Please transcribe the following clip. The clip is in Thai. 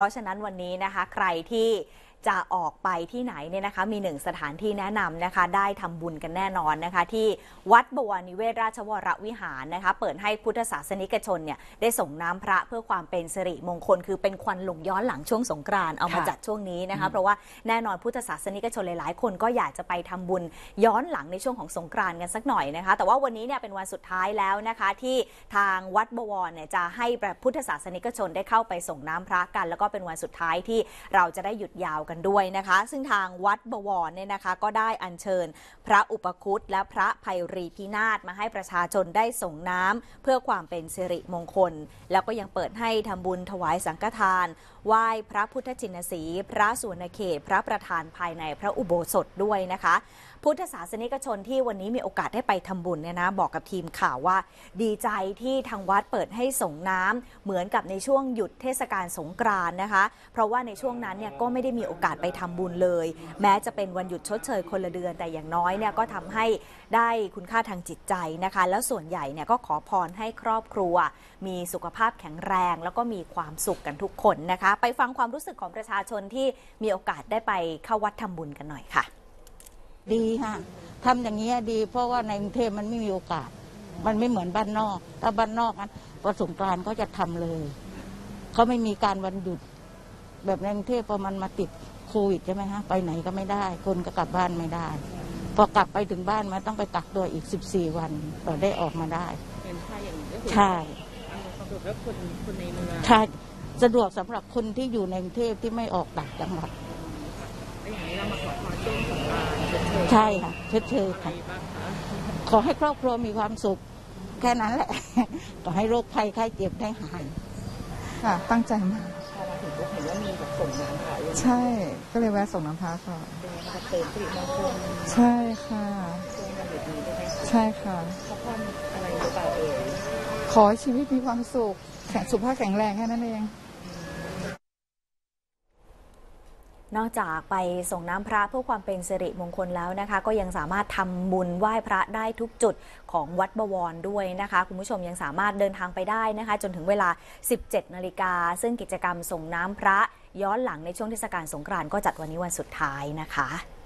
เพราะฉะนั้นวันนี้นะคะ ใครที่ จะออกไปที่ไหนเนี่ยนะคะ มีหนึ่งสถานที่แนะนำนะคะ ได้ทำบุญกันแน่นอนนะคะ ที่วัดบวรนิเวศราชวรวิหารนะคะ เปิดให้พุทธศาสนิกชนเนี่ยได้ส่งน้ำพระเพื่อความเป็นสิริมงคล คือเป็นควันหลงย้อนหลังช่วงสงกรานต์เอามาค่ะจัดช่วงนี้นะคะ เพราะว่าแน่นอนพุทธศาสนิกชนหลายๆ คนก็อยากจะไปทำบุญย้อนหลังในช่วงของสงกรานต์กันสักหน่อยนะคะ แต่ว่าวันนี้เนี่ยเป็นวันสุดท้ายแล้วนะคะที่ทางวัดบวรเนี่ยจะให้พุทธศาสนิกชนได้เข้าไปส่งน้ำพระกัน แล้วก็เป็นวันสุดท้ายที่เราจะได้หยุดยาวกันด้วยนะคะ ซึ่งทางวัดบวรเนี่ยนะคะ ก็ได้อัญเชิญ พระอุปคุตและพระภัยรีพินาศมาให้ประชาชนได้ส่งน้ำเพื่อความเป็นสิริมงคล แล้วก็ยังเปิดให้ทำบุญถวายสังฆทานไหว้พระพุทธชินสีพระสุวรรณเขต พระประธานภายในพระอุโบสถด้วยนะคะ พุทธศาสนิกชนที่วันนี้มีโอกาสได้ไปทำบุญเนี่ยนะบอกกับทีมข่าวว่า ดีใจที่ทางวัดเปิดให้ส่งน้ำเหมือนกับในช่วงหยุดเทศกาลสงกรานต์นะคะ เพราะว่าในช่วงนั้นเนี่ยก็ไม่ได้มีโอกาสอกาสไปทำบุญเลย แม้จะเป็นวันหยุดชดเชยคนละเดือน แต่อย่างน้อยเนี่ยก็ทำให้ได้คุณค่าทางจิตใจนะคะ แล้วส่วนใหญ่เนี่ยก็ขอพรให้ครอบครัว มีสุขภาพแข็งแรง แล้วก็มีความสุขกันทุกคนนะคะ ไปฟังความรู้สึกของประชาชนที่มีโอกาสได้ไปเข้าวัดทำบุญกันหน่อยค่ะ ดีค่ะทำอย่างนี้ดี เพราะว่าในกรุงเทพมันไม่มีโอกาส มันไม่เหมือนบ้านนอก ถ้าบ้านนอกนั้นพอสงกรานต์เขาจะทำเลยเขาไม่มีการวันหยุด แบบในกรุงเทพพอมันมาติดโควิดใช่ไหมฮะไปไหนก็ไม่ได้ คนก็กลับบ้านไม่ได้ พอกลับไปถึงบ้านมันต้องไปกักตัวอีก 14 วันต่อได้ออกมาได้เป็นค่าอย่างนี้ก็คือใช่อำนวยความสะดวกแล้วคนคนในเมืองใช่สะดวกสำหรับคนที่อยู่ในกรุงเทพที่ไม่ออกต่างจังหวัดแล้วอย่างนี้เรามาขอพรช่วงสงกรานต์ชดเชยใช่ค่ะเชิดเชยใครค่ะ บ้างคะขอให้ครอบครัวมีความสุข แค่นั้นแหละ ขอให้โรคภัยไข้เจ็บได้หาย ค่ะ ตั้งใจมาก ส่งน้ำขายอย่างนี้ใช่ก็เลยแวะส่งน้ำพระก่อนเป็นไงคะเติมสิริมงคลใช่ค่ะช่วงวันหยุดนี้ได้ไหมคะใช่ค่ะขอพรอะไรหรือเปล่าเอ่ยขอให้ชีวิตมีความสุขแข็งสุขภาพแข็งแรงแค่นั้นเอง นอกจากไปส่งน้ำพระเพื่อความเป็นสิริมงคลแล้วนะคะ ก็ยังสามารถทำบุญไหว้พระได้ทุกจุดของวัดบวรด้วยนะคะ คุณผู้ชมยังสามารถเดินทางไปได้นะคะ จนถึงเวลา 17 นาฬิกา ซึ่งกิจกรรมส่งน้ำพระย้อนหลังในช่วงเทศกาลสงกรานต์ก็จัดวันนี้วันสุดท้ายนะคะ